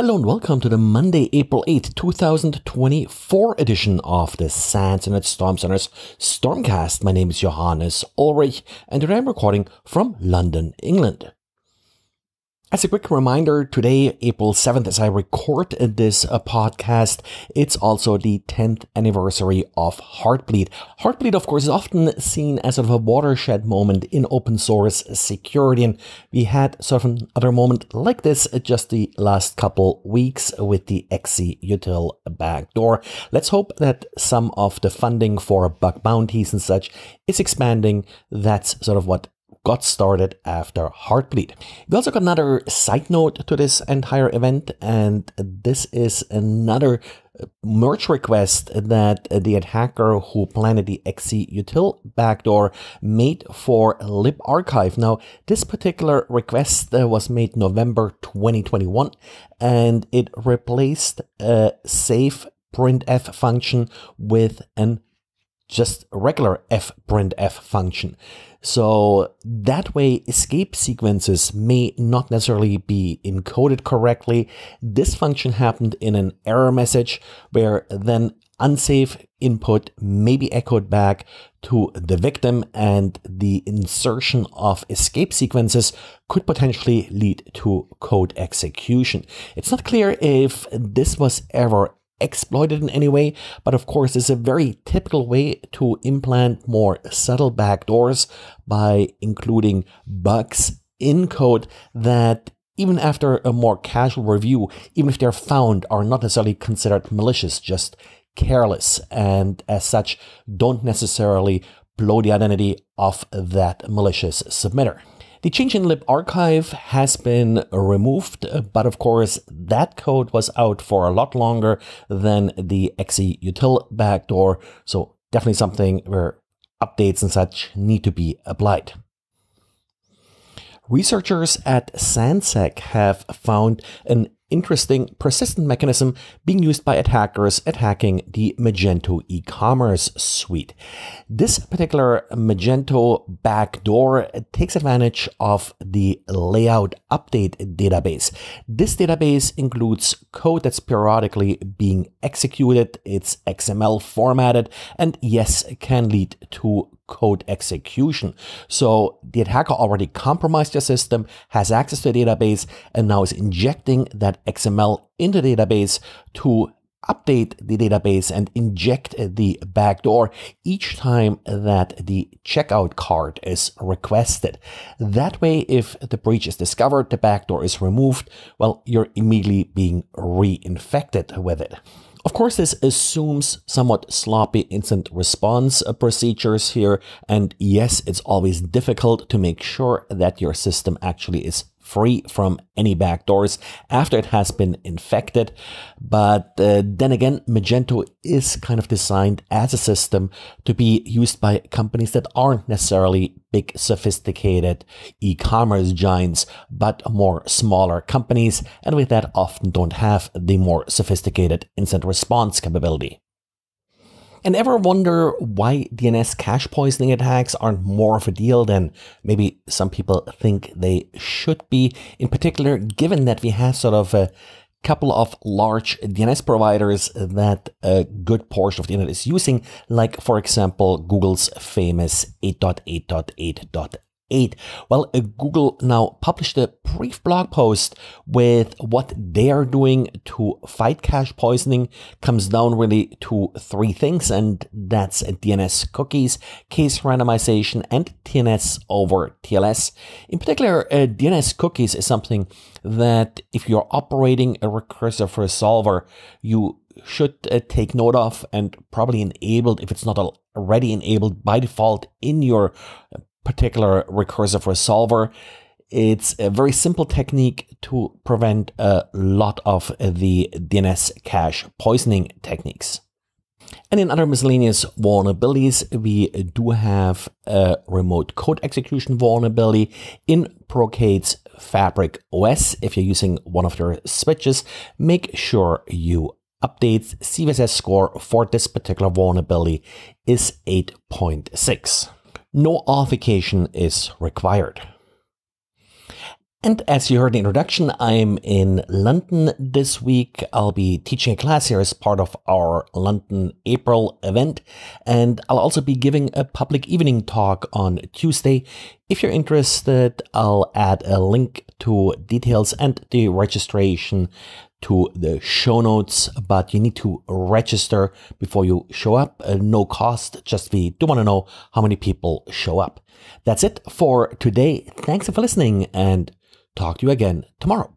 Hello and welcome to the Monday, April 8th, 2024 edition of the SANS Internet Storm Center's Stormcast. My name is Johannes Ulrich and today I'm recording from London, England. As a quick reminder, today, April 7th, as I record this uh, podcast, it's also the 10th anniversary of Heartbleed. Heartbleed, of course, is often seen as sort of a watershed moment in open source security. And we had sort of another moment like this just the last couple weeks with the XZ Util backdoor. Let's hope that some of the funding for bug bounties and such is expanding. That's sort of what got started after Heartbleed. We also got another side note to this entire event, and this is another uh, merge request that the attacker who planted the XZ Util backdoor made for libarchive. Now, this particular request uh, was made November 2021, and it replaced a safe printf function with an just regular fprintf function. So that way escape sequences may not necessarily be encoded correctly. This function happened in an error message where then unsafe input may be echoed back to the victim and the insertion of escape sequences could potentially lead to code execution. It's not clear if this was ever exploited in any way, but of course, it's a very typical way to implant more subtle backdoors by including bugs in code that even after a more casual review, even if they're found, are not necessarily considered malicious, just careless, and as such, don't necessarily blow the identity of that malicious submitter. The change in libarchive has been removed, but of course that code was out for a lot longer than the XZ Util backdoor, so definitely something where updates and such need to be applied. Researchers at SANSEC have found an interesting persistent mechanism being used by attackers attacking the Magento e-commerce suite. This particular Magento backdoor takes advantage of the layout update database. This database includes code that's periodically being executed, it's XML formatted, and yes, can lead to code execution. So the attacker already compromised your system, has access to the database, and now is injecting that XML into the database to update the database and inject the backdoor each time that the checkout card is requested. That way, if the breach is discovered, the backdoor is removed, well, you're immediately being reinfected with it. Of course, this assumes somewhat sloppy incident response procedures here. And yes, it's always difficult to make sure that your system actually is free from any backdoors after it has been infected. But uh, then again, Magento is kind of designed as a system to be used by companies that aren't necessarily big, sophisticated e-commerce giants, but more smaller companies. And with that, often don't have the more sophisticated incident response capability. And ever wonder why DNS cache poisoning attacks aren't more of a deal than maybe some people think they should be? In particular, given that we have sort of a couple of large DNS providers that a good portion of the internet is using, like, for example, Google's famous 8.8.8.8 8. Well, uh, Google now published a brief blog post with what they are doing to fight cache poisoning. Comes down really to three things, and that's DNS cookies, case randomization, and DNS over TLS. In particular, uh, DNS cookies is something that if you're operating a recursive resolver, you should uh, take note of and probably enabled if it's not already enabled by default in your particular recursive resolver. It's a very simple technique to prevent a lot of the DNS cache poisoning techniques. And in other miscellaneous vulnerabilities, we do have a remote code execution vulnerability in Brocade's Fabric OS. If you're using one of their switches, make sure you update CVSS score for this particular vulnerability is 8.6 no authentication is required. And as you heard in the introduction, I'm in London this week. I'll be teaching a class here as part of our London April event. And I'll also be giving a public evening talk on Tuesday. If you're interested, I'll add a link to details and the registration to the show notes, but you need to register before you show up. Uh, no cost, just we do want to know how many people show up. That's it for today. Thanks for listening and talk to you again tomorrow.